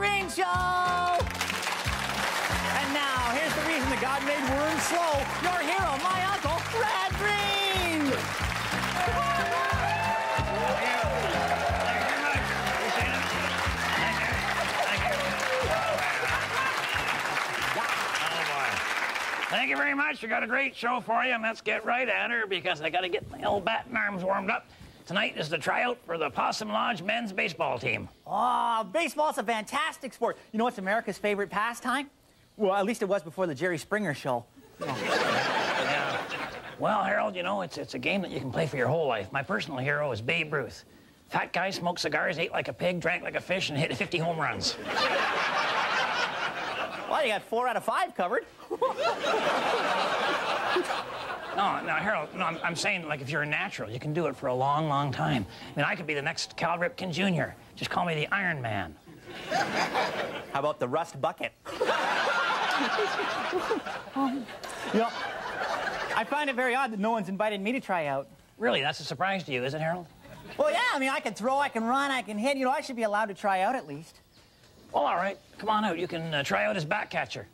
Green Show! And now, here's the reason that God made worms slow. Your hero, my uncle, Red Green! Thank you very much. We got a great show for you, and let's get right at her because I got to get my old bat and arms warmed up. Tonight is the tryout for the Possum Lodge men's baseball team. Oh, baseball's a fantastic sport. You know what's America's favorite pastime? Well, at least it was before the Jerry Springer show. Yeah. Well, Harold, you know, it's, it's a game that you can play for your whole life. My personal hero is Babe Ruth. Fat guy, smoked cigars, ate like a pig, drank like a fish, and hit 50 home runs. Well, you got four out of five covered. No, no, Harold, no, I'm, I'm saying, like, if you're a natural, you can do it for a long, long time. I mean, I could be the next Cal Ripken Jr. Just call me the Iron Man. How about the rust bucket? you know, I find it very odd that no one's invited me to try out. Really, that's a surprise to you, is it, Harold? Well, yeah, I mean, I can throw, I can run, I can hit. You know, I should be allowed to try out at least. Well, all right. Come on out. You can uh, try out as back catcher.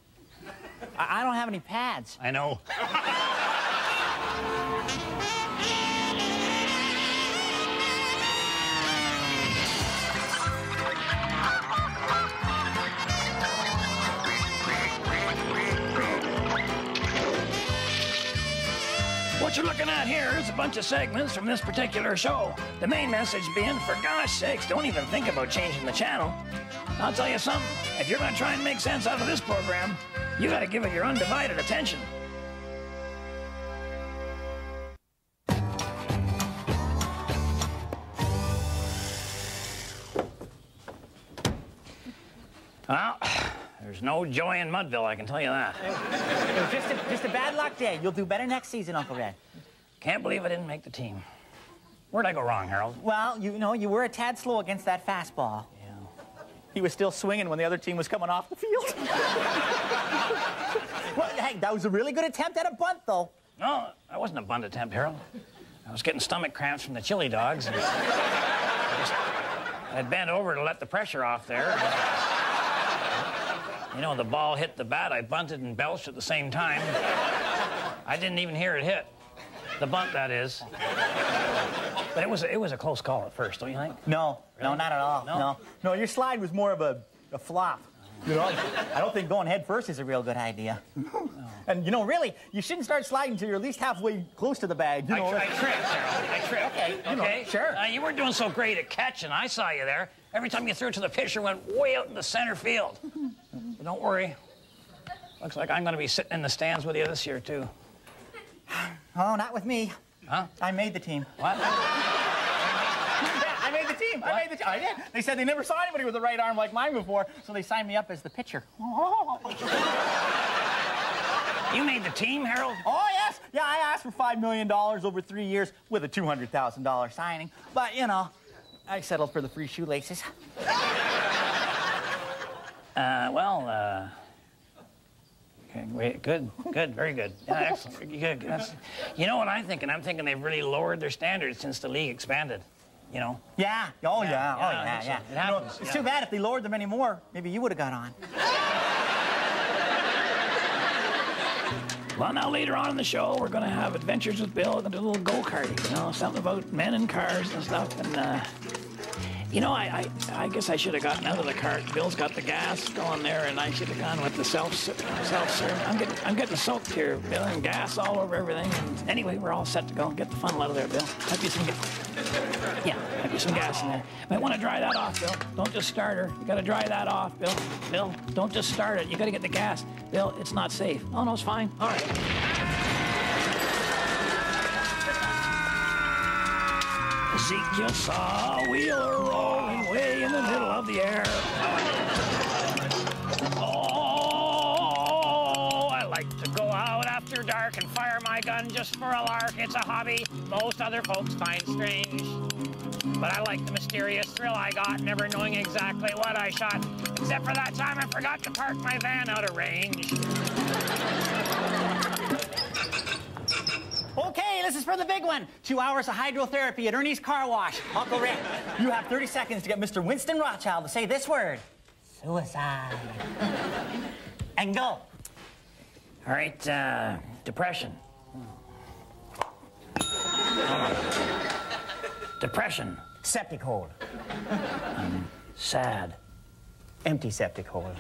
I, I don't have any pads. I know. What you're looking at here is a bunch of segments from this particular show. The main message being, for gosh sakes, don't even think about changing the channel. I'll tell you something, if you're gonna try and make sense out of this program, you gotta give it your undivided attention. Well, there's no joy in Mudville, I can tell you that. It was just a, just a bad luck day. You'll do better next season, Uncle Red. Can't believe I didn't make the team. Where'd I go wrong, Harold? Well, you know, you were a tad slow against that fastball. Yeah. He was still swinging when the other team was coming off the field. well, hey, that was a really good attempt at a bunt, though. No, that wasn't a bunt attempt, Harold. I was getting stomach cramps from the chili dogs. And I just, I'd bent over to let the pressure off there. You know, the ball hit the bat. I bunted and belched at the same time. I didn't even hear it hit. The bunt, that is. But it was, it was a close call at first, don't you think? No, no, not at all. No? No, no, your slide was more of a, a flop. You know, I don't think going head first is a real good idea. And you know, really, you shouldn't start sliding until you're at least halfway close to the bag. You I, know, tri- I tripped, Harold. I tripped. Okay, you know, okay. sure. Uh, you weren't doing so great at catching. I saw you there. Every time you threw it to the pitcher, went way out in the center field. but don't worry. Looks like I'm going to be sitting in the stands with you this year too. oh, not with me. Huh? I made the team. What? Yeah, I made the team. I made the team. I did. They said they never saw anybody with a right arm like mine before, so they signed me up as the pitcher. You made the team, Harold? Oh, yes. Yeah, I asked for $5 million over three years with a $200,000 signing. But, you know, I settled for the free shoelaces. Uh, well, uh. Okay, wait, good, good, very good. Yeah, excellent. Good, good. That's- you know what I'm thinking? I'm thinking they've really lowered their standards since the league expanded. You know? Yeah. Oh, yeah. Yeah, Oh, yeah, I yeah, think so. yeah. It You know, happens, it's yeah. too bad if they lowered them anymore. Maybe you would have got on. Well, now later on in the show, we're going to have adventures with Bill. We're going to do a little go karting, you know, something about men and cars and stuff. And, uh, you know, I, I, I guess I should have gotten out of the cart. Bill's got the gas going there, and I should have gone with the self self serve. I'm getting I'm getting soaked here, Bill, and gas all over everything. And anyway, we're all set to go. Get the funnel out of there, Bill. Have you some gas? Yeah, have you some gas in there? Might want to dry that off, Bill. Don't just start her. You got to dry that off, Bill. Bill, don't just start it. You got to get the gas. Bill, it's not safe. Oh no, it's fine. All right. Ezekiel saw a wheeler rolling way in the middle of the air. Oh, I like to go out after dark and fire my gun just for a lark. It's a hobby most other folks find strange. But I like the mysterious thrill I got, never knowing exactly what I shot. Except for that time I forgot to park my van out of range. Okay, this is for the big one. Two hours of hydrotherapy at Ernie's Car Wash. Uncle Rick, you have 30 seconds to get Mr. Winston Rothschild to say this word. Suicide. and go. All right, uh, depression. Depression. Septic hole. Sad. Empty septic hole.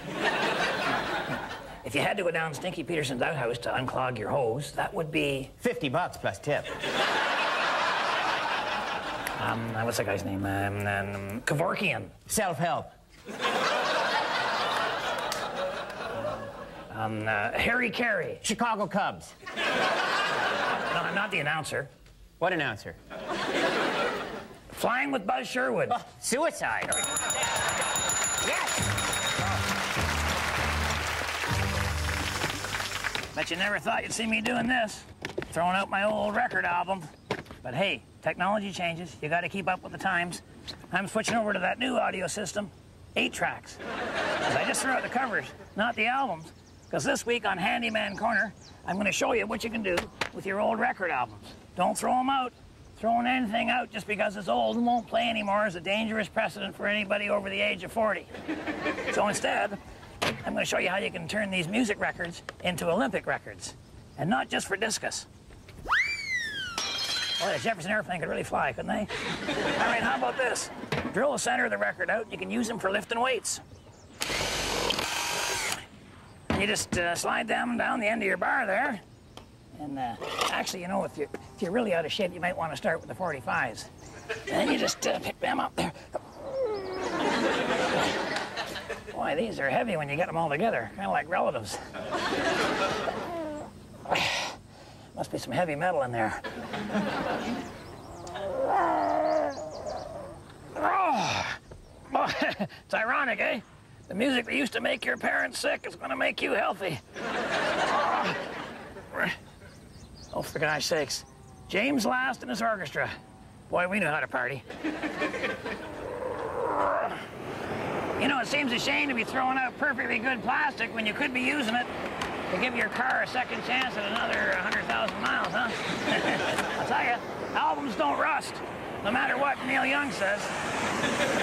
If you had to go down Stinky Peterson's outhouse to unclog your hose, that would be 50 bucks plus tip. um, uh, what's that guy's name? Um, um, Kevorkian. Self-help. Um, uh, Harry Caray. Chicago Cubs. No, I'm not the announcer. What announcer? Flying with Buzz Sherwood. Oh, suicide. Yes. Bet you never thought you'd see me doing this, throwing out my old record album. But hey, technology changes. You got to keep up with the times. I'm switching over to that new audio system, eight tracks. I just threw out the covers, not the albums. Because this week on Handyman Corner, I'm going to show you what you can do with your old record albums. Don't throw them out. Throwing anything out just because it's old and won't play anymore is a dangerous precedent for anybody over the age of 40. So instead, I'm going to show you how you can turn these music records into Olympic records. And not just for discus. Boy, the Jefferson airplane could really fly, couldn't they? All right, how about this? Drill the center of the record out, you can use them for lifting weights. You just uh, slide them down the end of your bar there. And uh, actually, you know, if you're, if you're really out of shape, you might want to start with the 45s. And then you just uh, pick them up there. Boy, these are heavy when you get them all together, kind of like relatives. Must be some heavy metal in there. It's ironic, eh? The music that used to make your parents sick is going to make you healthy. Oh, for gosh sakes. James Last and his orchestra. Boy, we knew how to party. You know, it seems a shame to be throwing out perfectly good plastic when you could be using it to give your car a second chance at another 100,000 miles, huh? I'll tell you, albums don't rust, no matter what Neil Young says.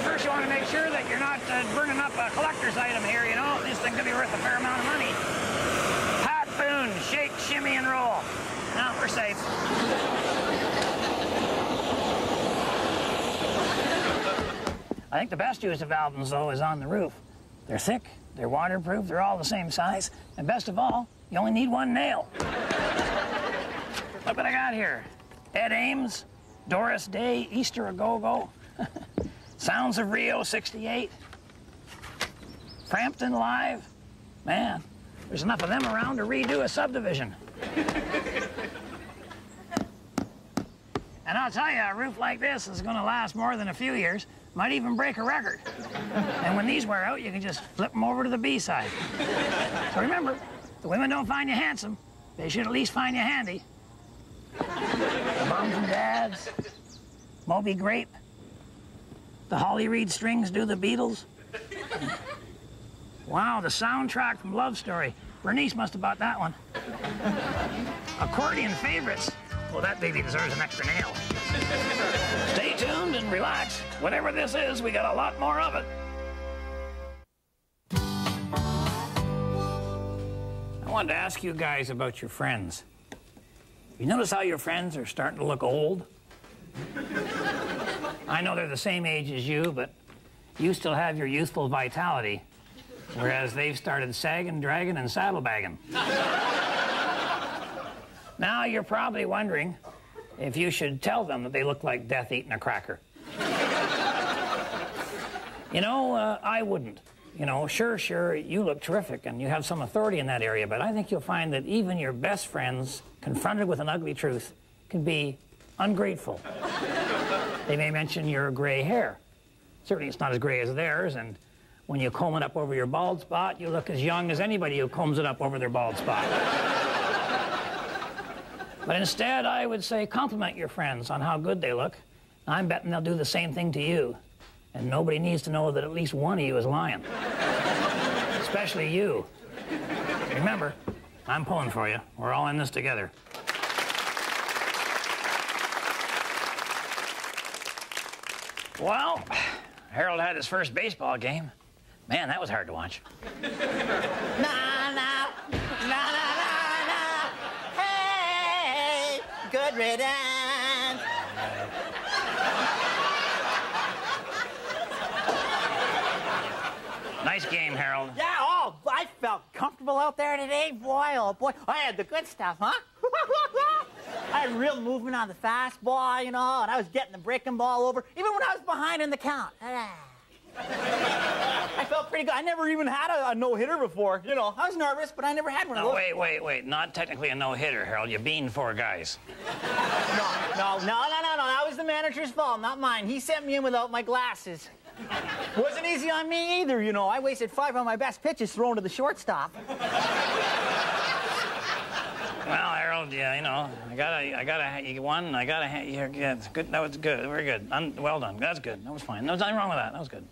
First, you want to make sure that you're not uh, burning up a collector's item here, you know? This thing could be worth a fair amount of money. Pat Boone, shake, shimmy, and roll. Now, we're safe. I think the best use of albums, though, is on the roof. They're thick, they're waterproof, they're all the same size, and best of all, you only need one nail. Look what I got here. Ed Ames, Doris Day, Easter a Go-Go, Sounds of Rio 68, Frampton Live. Man, there's enough of them around to redo a subdivision. And I'll tell you, a roof like this is going to last more than a few years. Might even break a record. And when these wear out, you can just flip them over to the B side. So remember, the women don't find you handsome. They should at least find you handy. The moms and dads, Moby Grape, the Hollyridge Strings do the Beatles. Wow, the soundtrack from Love Story. Bernice must have bought that one. Accordion favorites. Well, that baby deserves an extra nail. Tuned and relax. Whatever this is, we got a lot more of it. I wanted to ask you guys about your friends. You notice how your friends are starting to look old? I know they're the same age as you, but you still have your youthful vitality, whereas they've started sagging, dragging, and saddlebagging. Now you're probably wondering if you should tell them that they look like death eating a cracker. you know, uh, I wouldn't. You know, sure, sure, you look terrific and you have some authority in that area, but I think you'll find that even your best friends, confronted with an ugly truth, can be ungrateful. they may mention your gray hair. Certainly it's not as gray as theirs, and when you comb it up over your bald spot, you look as young as anybody who combs it up over their bald spot. But instead, I would say compliment your friends on how good they look. I'm betting they'll do the same thing to you. And nobody needs to know that at least one of you is lying. Especially you. Remember, I'm pulling for you. We're all in this together. Well, Harold had his first baseball game. Man, that was hard to watch. Na good riddance. Nice game, Harold. Yeah, oh, I felt comfortable out there today. Boy, oh boy, I had the good stuff, huh? I had real movement on the fastball, you know, and I was getting the breaking ball over, even when I was behind in the count. Ah. I felt pretty good. I never even had a, a no-hitter before. You know, I was nervous, but I never had one of No, those. wait, wait, wait. Not technically a no-hitter, Harold. You beaned four guys. No, no, no, no, no, no. That was the manager's fault, not mine. He sent me in without my glasses. Wasn't easy on me either, you know. I wasted five of my best pitches thrown to the shortstop. Well, Harold, yeah, you know, I gotta, I gotta, you won. I gotta, yeah, it's good. That was good. Very good. Well done. That's good. That was fine. There was nothing wrong with that. That was good.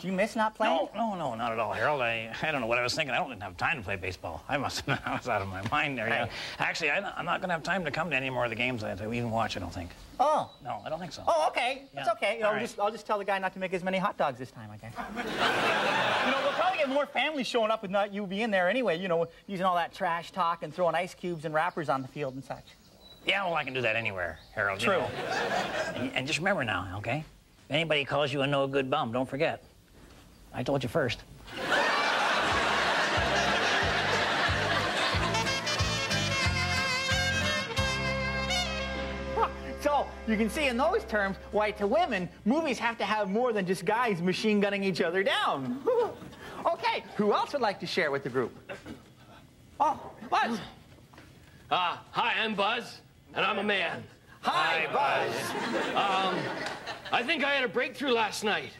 Do you miss not playing? No, no, no, not at all, Harold. I, I don't know what I was thinking. I don't didn't have time to play baseball. I must, have I was out of my mind there. Yeah. Actually, I, I'm not gonna have time to come to any more of the games that we even watch. I don't think. Oh. No, I don't think so. Oh, okay. That's Yeah. okay. You know, All right. just, I'll just tell the guy not to make as many hot dogs this time, I guess. you know, we'll probably get more families showing up with not you being there anyway, you know, using all that trash talk and throwing ice cubes and wrappers on the field and such. Yeah, well, I can do that anywhere, Harold. you True. know. And, and just remember now, okay? If anybody calls you a no good bum, don't forget. I told you first. So you can see in those terms why to women, movies have to have more than just guys machine gunning each other down. okay, who else would like to share with the group? Oh, Buzz. Uh, hi, I'm Buzz, and I'm a man. Hi, Buzz. um, I think I had a breakthrough last night.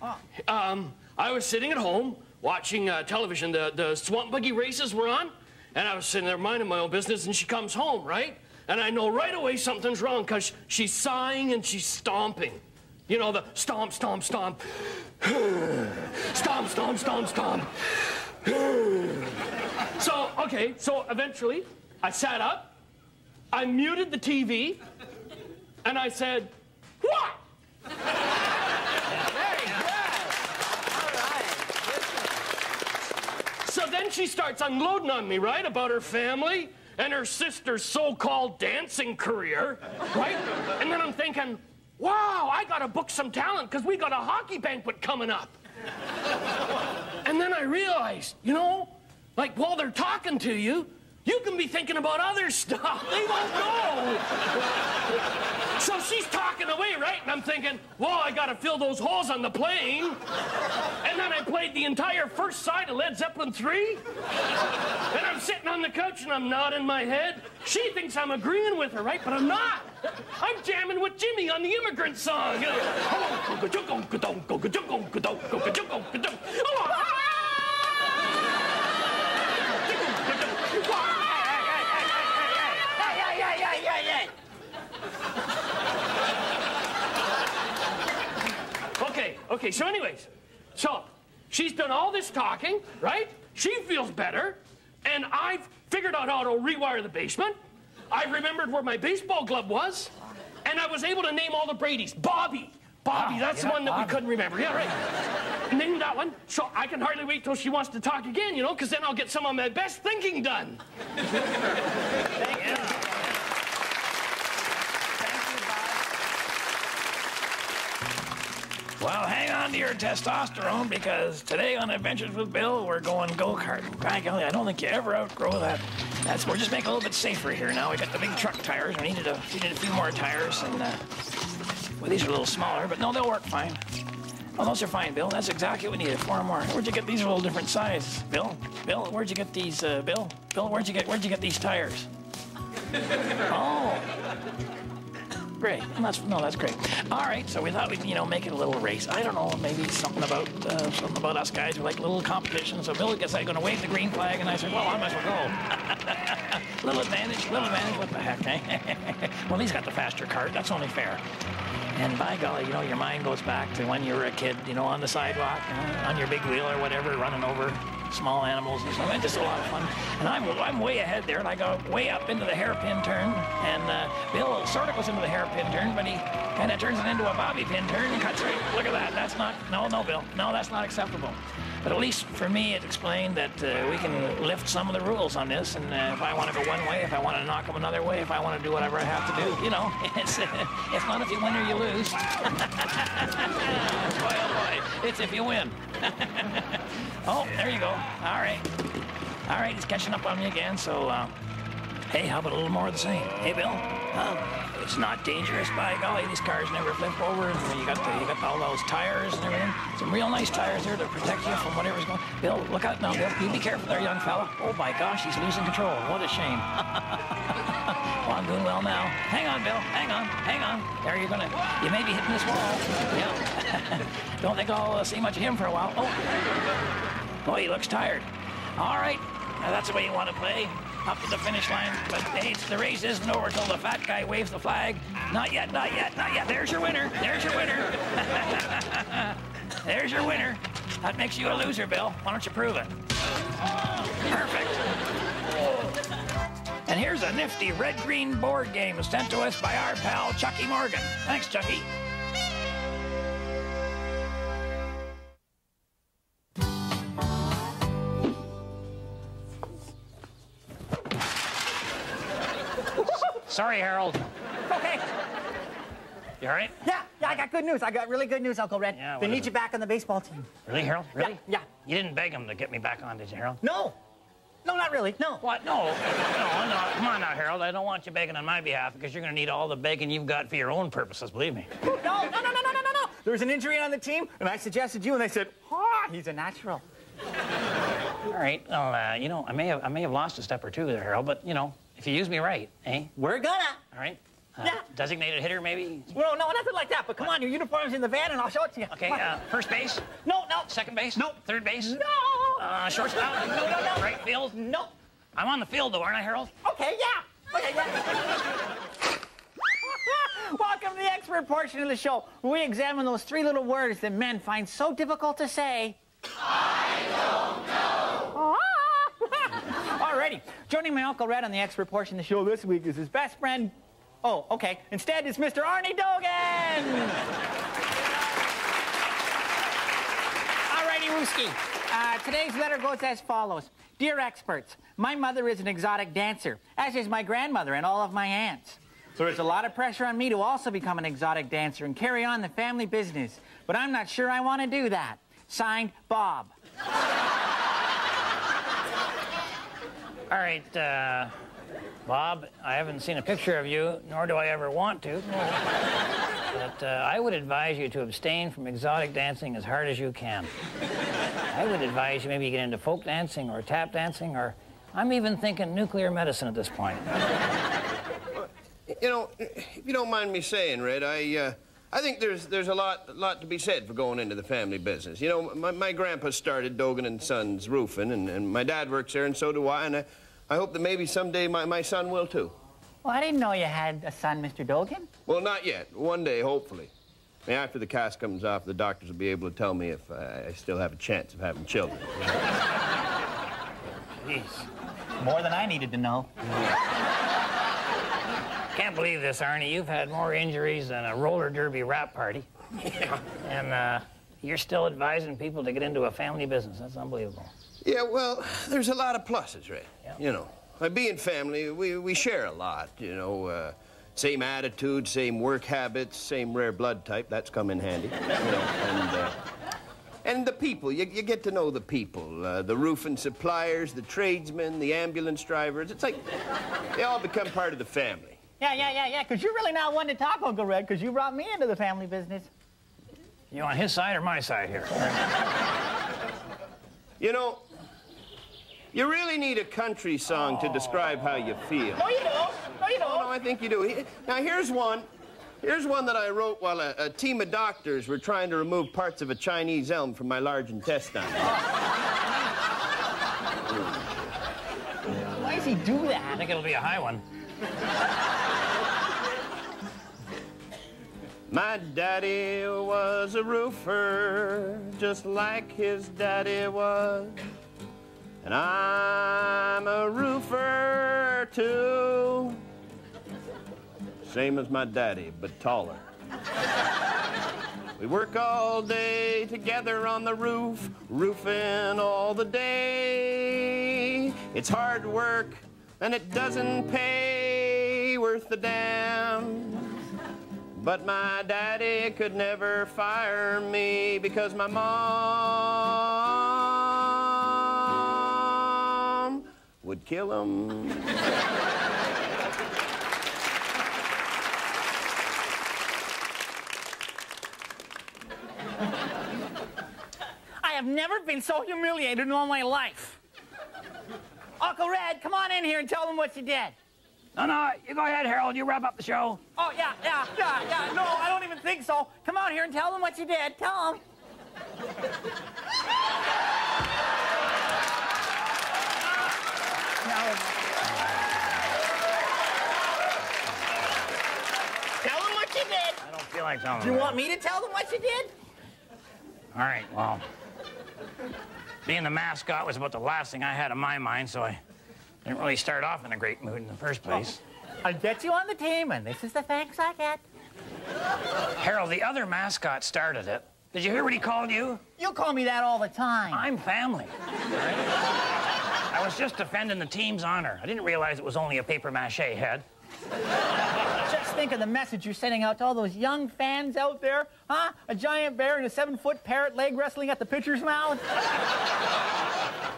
Oh. Um, I was sitting at home watching uh, television. The, the swamp buggy races were on, and I was sitting there minding my own business, and she comes home, right? And I know right away something's wrong because she's sighing and she's stomping. You know, the stomp, stomp, stomp. stomp, stomp, stomp, stomp. so, okay, so eventually I sat up, I muted the TV, and I said, What? Very good. All right. So then she starts unloading on me, right, about her family and her sister's so called dancing career, right? And then I'm thinking, wow, I gotta book some talent because we got a hockey banquet coming up. And then I realized, you know, like while they're talking to you, you can be thinking about other stuff. They don't know. So she's talking away, right? And I'm thinking, well, I gotta fill those holes on the plane. And then I played the entire first side of Led Zeppelin 3. And I'm sitting on the couch and I'm nodding my head. She thinks I'm agreeing with her, right? But I'm not. I'm jamming with Jimmy on the immigrant song. Oh, hey, hey, hey, hey, hey, hey, hey. Okay, okay, so anyways, so she's done all this talking, right? She feels better, and I've figured out how to rewire the basement. I remembered where my baseball glove was, and I was able to name all the Brady's. Bobby. Bobby, ah, that's the one that Bobby. we couldn't remember. Yeah, right. Name that one. So I can hardly wait till she wants to talk again, you know, because then I'll get some of my best thinking done. Well, hang on to your testosterone because today on Adventures with Bill, we're going go karting. By golly, I don't think you ever outgrow that. That's we're just making it a little bit safer here now. We got the big truck tires. We needed a needed a few more tires, and uh, well, these are a little smaller, but no, they'll work fine. Oh, those are fine, Bill. That's exactly what we needed. Four more. Where'd you get these? A little different size, Bill. Bill, where'd you get these, uh, Bill? Bill, where'd you get where'd you get these tires? Oh. Great. That's, no, that's great. All right, so we thought we'd, you know, make it a little race. I don't know, maybe something about uh, something about us guys. We like little competition. So Bill gets like going to wave the green flag, and I said, well, I might as well go. little advantage, little advantage. What the heck? Eh? well, he's got the faster cart. That's only fair. And by golly, you know, your mind goes back to when you were a kid, you know, on the sidewalk, you know, on your big wheel or whatever, running over small animals and stuff. It's just a lot of fun. And I'm, I'm way ahead there, and I go way up into the hairpin turn. And uh, Bill sort of goes into the hairpin turn, but he kind of turns it into a bobby pin turn and cuts right. Look at that. That's not, no, no, Bill. No, that's not acceptable. But at least for me, it explained that uh, we can lift some of the rules on this. And uh, if I want to go one way, if I want to knock them another way, if I want to do whatever I have to do, you know, it's, it's not if you win or you lose. boy, oh boy, it's if you win. oh, there you go. All right. All right, he's catching up on me again, so, uh, hey, how about a little more of the same? Hey, Bill? Huh? It's not dangerous, by golly. These cars never flip over. And you got the, you got all those tires and everything. Some real nice tires there to protect you from whatever's going. Bill, look out now, Bill. You be careful there, young fella. Oh my gosh, he's losing control. What a shame. well, I'm doing well now. Hang on, Bill. Hang on. Hang on. There, you're gonna. You may be hitting this wall. Yeah. Don't think I'll uh, see much of him for a while. Oh. Oh, he looks tired. All right. Now, that's the way you want to play up to the finish line. But hey, the race isn't over till the fat guy waves the flag. Not yet, not yet, not yet. There's your winner. There's your winner. There's your winner. That makes you a loser, Bill. Why don't you prove it? Perfect. And here's a nifty red-green board game sent to us by our pal Chucky Morgan. Thanks, Chucky. Sorry, Harold. Okay. You all right? Yeah, yeah, I got good news. I got really good news, Uncle Red. Yeah, they need you back on the baseball team. Really, Harold? Really? Yeah, yeah. You didn't beg him to get me back on, did you, Harold? No. No, not really. No. What? No. No, no. Come on now, Harold. I don't want you begging on my behalf because you're going to need all the begging you've got for your own purposes, believe me. No, no, no, no, no, no, no, no. There was an injury on the team, and I suggested you, and they said, ah, he's a natural. All right. Well, uh, you know, I may have I may have lost a step or two there, Harold, but you know, if you use me right, eh? We're gonna. All right. Uh, Yeah. Designated hitter, maybe. Well, no, nothing like that. But come on, your uniform's in the van, and I'll show it to you. Okay. Uh, first base. no, no. Second base. No. Third base. No. Uh, shortstop. No, no, no. Right field. No. I'm on the field though, aren't I, Harold? Okay, yeah. Okay, yeah. Welcome to the expert portion of the show, where we examine those three little words that men find so difficult to say. I don't know. Alrighty. Joining my Uncle Red on the expert portion of the show this week is his best friend. Oh, okay. Instead, it's Mr. Arnie Dogan. Alrighty, Wooski. Uh, today's letter goes as follows. Dear experts, my mother is an exotic dancer, as is my grandmother and all of my aunts. So there's a lot of pressure on me to also become an exotic dancer and carry on the family business. But I'm not sure I want to do that. Signed, Bob. All right, uh, Bob, I haven't seen a picture of you, nor do I ever want to. But uh, I would advise you to abstain from exotic dancing as hard as you can. I would advise you maybe get into folk dancing or tap dancing, or I'm even thinking nuclear medicine at this point. You know, if you don't mind me saying, Red, I, uh, I think there's, there's a lot, lot to be said for going into the family business. You know, my, my grandpa started Dogan and Sons Roofing, and, and my dad works there, and so do I, and I, I hope that maybe someday my, my son will, too. Well, I didn't know you had a son, Mr. Dogan. Well, not yet. One day, hopefully. I mean, after the cast comes off, the doctors will be able to tell me if uh, I still have a chance of having children. Jeez. More than I needed to know. Can't believe this, Arnie. You've had more injuries than a roller derby rap party. And uh, you're still advising people to get into a family business. That's unbelievable. Yeah, well, there's a lot of pluses, Ray. Yeah. You know, by being family, we, we share a lot, you know. Uh, same attitude, same work habits, same rare blood type. That's come in handy. You know, and, uh, and the people, you, you get to know the people. Uh, the roofing suppliers, the tradesmen, the ambulance drivers. It's like they all become part of the family. Yeah, yeah, yeah, yeah, because you're really not one to talk, Uncle Red, because you brought me into the family business. You on his side or my side here? You know, you really need a country song to describe how you feel. No, you don't. No, you Oh, no, don't. I think you do. Now, here's one. Here's one that I wrote while a, a team of doctors were trying to remove parts of a Chinese elm from my large intestine. Why does he do that? I think it'll be a high one. My daddy was a roofer, just like his daddy was. and I'm a roofer too. Same as my daddy, but taller. We work all day together on the roof, roofing all the day. It's hard work, and it doesn't pay worth the damn. But my daddy could never fire me because my mom would kill him. I have never been so humiliated in all my life. Uncle Red, come on in here and tell them what you did. No, no, you go ahead, Harold. You wrap up the show. Oh, yeah, yeah, yeah, yeah. No, I don't even think so. Come out here and tell them what you did. Tell them. Tell them what you did. I don't feel like telling Do you want me to tell them what you did? All right, well, being the mascot was about the last thing I had in my mind, so I didn't really start off in a great mood in the first place. I'll get you on the team, and this is the thanks I get. Harold, the other mascot started it. Did you hear what he called you? You call me that all the time. I'm family. I was just defending the team's honor. I didn't realize it was only a paper mache head. Just think of the message you're sending out to all those young fans out there, huh? A giant bear and a seven-foot parrot leg wrestling at the pitcher's mouth.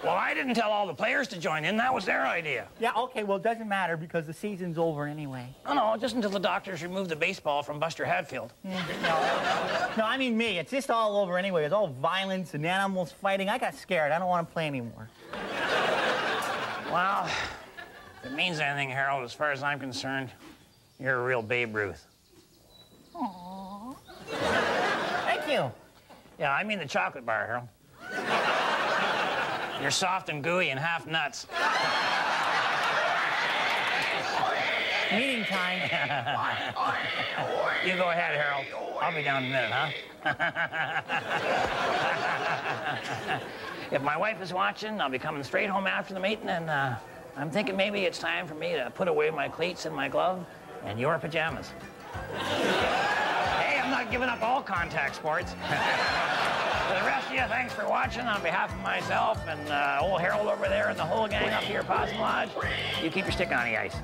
Well, I didn't tell all the players to join in. That was their idea. Yeah, okay, well, it doesn't matter because the season's over anyway. No, no, just until the doctors remove the baseball from Buster Hadfield. No, I mean me. It's just all over anyway. It's all violence and animals fighting. I got scared. I don't want to play anymore. Well, if it means anything, Harold, as far as I'm concerned, you're a real Babe Ruth. Thank you. Yeah, I mean the chocolate bar, Harold. You're soft and gooey and half nuts. Meeting time. You go ahead, Harold. I'll be down in a minute, huh? if my wife is watching, I'll be coming straight home after the meeting, and uh, I'm thinking maybe it's time for me to put away my cleats and my glove and your pajamas. hey, I'm not giving up all contact sports. For the rest of you, thanks for watching. On behalf of myself and uh, old Harold over there and the whole gang up here at Possum Lodge, you keep your stick on the ice.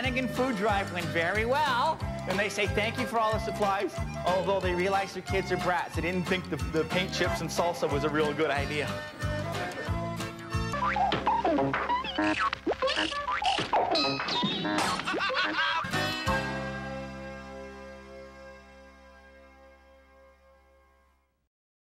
Brannigan food drive went very well. And they say thank you for all the supplies, although they realize their kids are brats. They didn't think the, the paint chips and salsa was a real good idea.